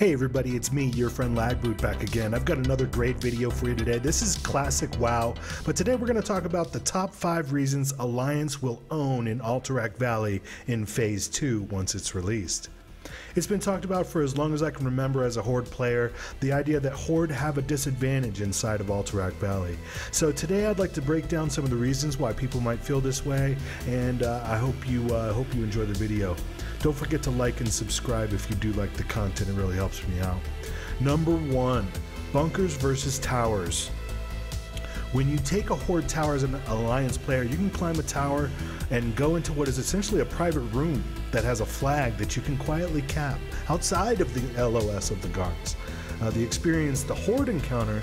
Hey everybody, it's me, your friend Lagboot back again. I've got another great video for you today. This is classic WoW, but today we're going to talk about the top 5 reasons Alliance will own in Alterac Valley in Phase 2 once it's released. It's been talked about for as long as I can remember as a Horde player, the idea that Horde have a disadvantage inside of Alterac Valley. So today I'd like to break down some of the reasons why people might feel this way, and uh, I hope you uh, hope you enjoy the video. Don't forget to like and subscribe if you do like the content, it really helps me out. Number one, bunkers versus towers. When you take a Horde tower as an Alliance player, you can climb a tower and go into what is essentially a private room that has a flag that you can quietly cap outside of the LOS of the guards. Uh, the experience the Horde encounter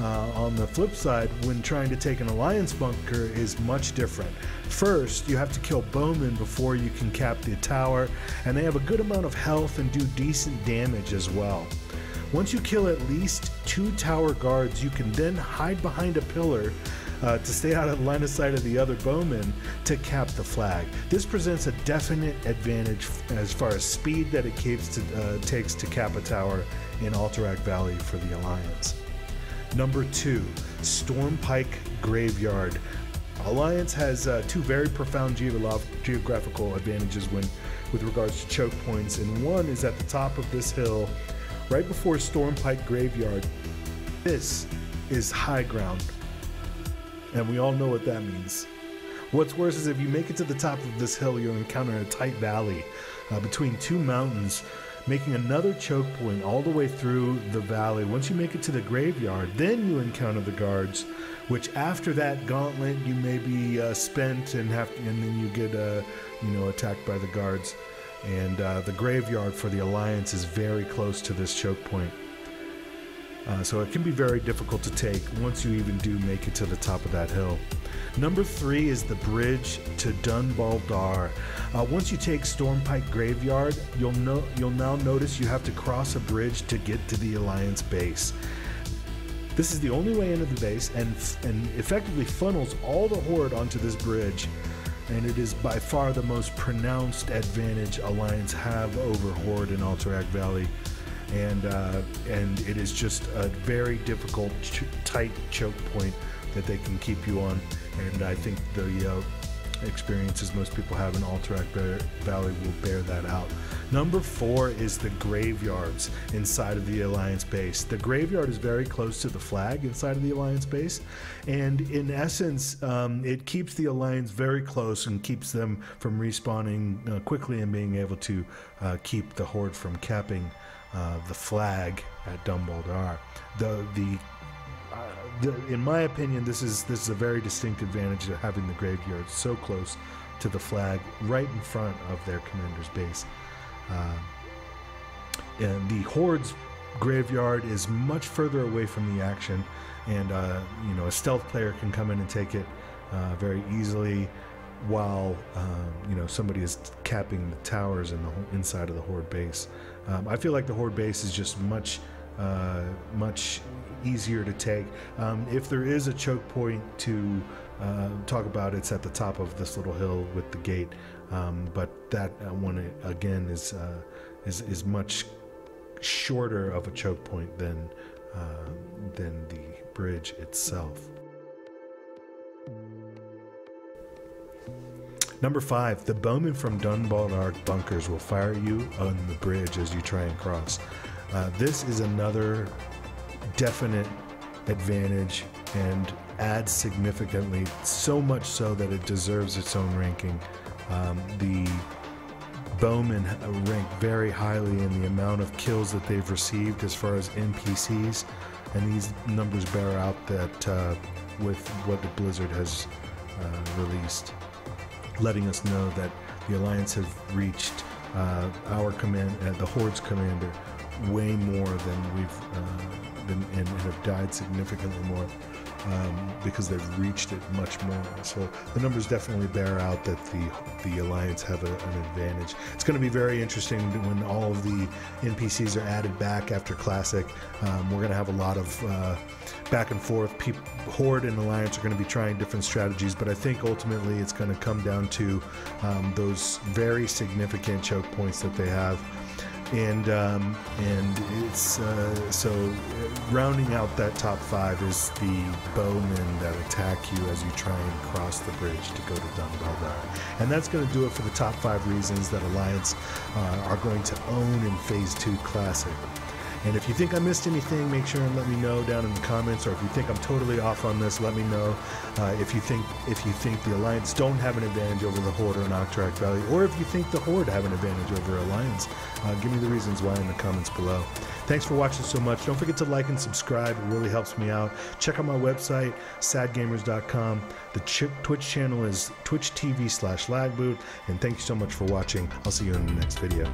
uh, on the flip side when trying to take an Alliance bunker is much different. First, you have to kill bowmen before you can cap the tower, and they have a good amount of health and do decent damage as well. Once you kill at least two tower guards, you can then hide behind a pillar uh, to stay out of the line of sight of the other bowmen to cap the flag. This presents a definite advantage as far as speed that it to, uh, takes to cap a tower in Alterac Valley for the Alliance. Number two, Stormpike Graveyard. Alliance has uh, two very profound geographical advantages when, with regards to choke points, and one is at the top of this hill, right before Stormpike Graveyard. This is high ground, and we all know what that means. What's worse is if you make it to the top of this hill, you'll encounter a tight valley uh, between two mountains making another choke point all the way through the valley. Once you make it to the graveyard, then you encounter the guards, which after that gauntlet you may be uh, spent and have, and then you get uh, you know attacked by the guards. And uh, the graveyard for the alliance is very close to this choke point. Uh, so it can be very difficult to take once you even do make it to the top of that hill. Number three is the bridge to Dun Baldar. Uh, once you take Stormpike Graveyard, you'll know you'll now notice you have to cross a bridge to get to the Alliance base. This is the only way into the base and and effectively funnels all the horde onto this bridge. And it is by far the most pronounced advantage Alliance have over Horde in Alterac Valley and uh, and it is just a very difficult, ch- tight choke point that they can keep you on. And I think the uh, experiences most people have in Alterac Valley will bear that out. Number four is the graveyards inside of the Alliance base. The graveyard is very close to the flag inside of the Alliance base, and in essence, um, it keeps the Alliance very close and keeps them from respawning uh, quickly and being able to uh, keep the Horde from capping uh, the flag at Dun Baldar. The the the, in my opinion, this is this is a very distinct advantage of having the graveyard so close to the flag, right in front of their commander's base. Uh, and the horde's graveyard is much further away from the action, and uh, you know a stealth player can come in and take it uh, very easily, while um, you know somebody is capping the towers in the inside of the horde base. Um, I feel like the horde base is just much uh, much easier to take. Um, if there is a choke point to uh, talk about, it's at the top of this little hill with the gate. Um, but that uh, one again is uh, is is much shorter of a choke point than uh, than the bridge itself. Number five, the bowmen from Dun Baldar bunkers will fire you on the bridge as you try and cross. Uh, this is another definite advantage and adds significantly, so much so that it deserves its own ranking. Um, the Bowmen rank very highly in the amount of kills that they've received as far as NPCs, and these numbers bear out that uh, with what the Blizzard has uh, released, letting us know that the Alliance have reached uh, our command, uh, the Horde's commander, way more than we've uh, and, and, have died significantly more um, because they've reached it much more. So the numbers definitely bear out that the the alliance have a, an advantage. It's going to be very interesting when all of the NPCs are added back after Classic. Um, we're going to have a lot of uh, back and forth. People, Horde and Alliance are going to be trying different strategies, but I think ultimately it's going to come down to um, those very significant choke points that they have and um, and it's uh, so uh, rounding out that top five is the bowmen that attack you as you try and cross the bridge to go to Dun Baldar, and that's going to do it for the top five reasons that Alliance uh, are going to own in Phase Two Classic. And if you think I missed anything, make sure and let me know down in the comments. Or if you think I'm totally off on this, let me know. Uh, if you think if you think the Alliance don't have an advantage over the Horde or Alterac Valley, or if you think the Horde have an advantage over Alliance, uh, give me the reasons why in the comments below. Thanks for watching so much. Don't forget to like and subscribe. It really helps me out. Check out my website, sadgamers.com. The ch- Twitch channel is twitch.tv slash lagboot. And thank you so much for watching. I'll see you in the next video.